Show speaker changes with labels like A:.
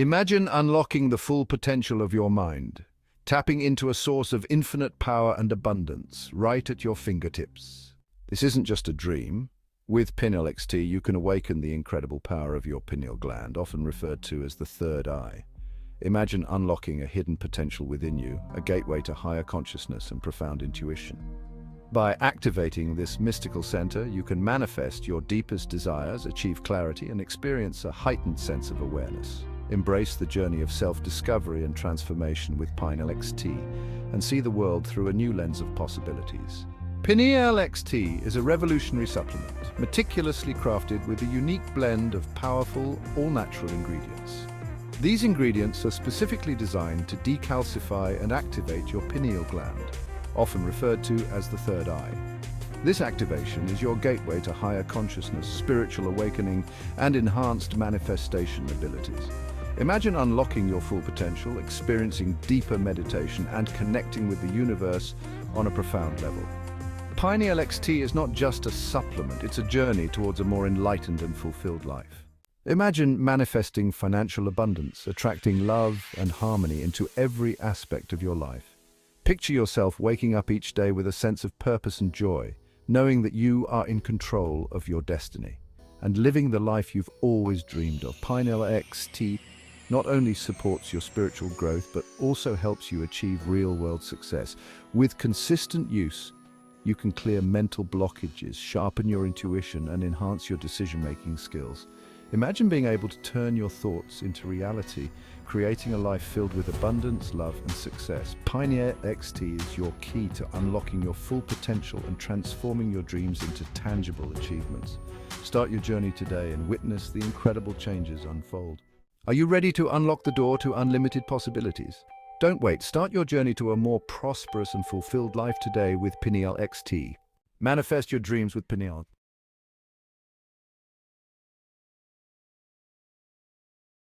A: Imagine unlocking the full potential of your mind, tapping into a source of infinite power and abundance right at your fingertips. This isn't just a dream. With Pineal XT, you can awaken the incredible power of your pineal gland, often referred to as the third eye. Imagine unlocking a hidden potential within you, a gateway to higher consciousness and profound intuition. By activating this mystical center, you can manifest your deepest desires, achieve clarity, and experience a heightened sense of awareness. Embrace the journey of self-discovery and transformation with Pineal XT and see the world through a new lens of possibilities. Pineal XT is a revolutionary supplement, meticulously crafted with a unique blend of powerful, all-natural ingredients. These ingredients are specifically designed to decalcify and activate your pineal gland, often referred to as the third eye. This activation is your gateway to higher consciousness, spiritual awakening, and enhanced manifestation abilities. Imagine unlocking your full potential, experiencing deeper meditation, and connecting with the universe on a profound level. Pineal XT is not just a supplement, it's a journey towards a more enlightened and fulfilled life. Imagine manifesting financial abundance, attracting love and harmony into every aspect of your life. Picture yourself waking up each day with a sense of purpose and joy, knowing that you are in control of your destiny and living the life you've always dreamed of. Pineal XT not only supports your spiritual growth, but also helps you achieve real-world success. With consistent use, you can clear mental blockages, sharpen your intuition, and enhance your decision-making skills. Imagine being able to turn your thoughts into reality, creating a life filled with abundance, love, and success. Pineal XT is your key to unlocking your full potential and transforming your dreams into tangible achievements. Start your journey today and witness the incredible changes unfold. Are you ready to unlock the door to unlimited possibilities? Don't wait, start your journey to a more prosperous and fulfilled life today with Pineal XT. Manifest your dreams with Pineal.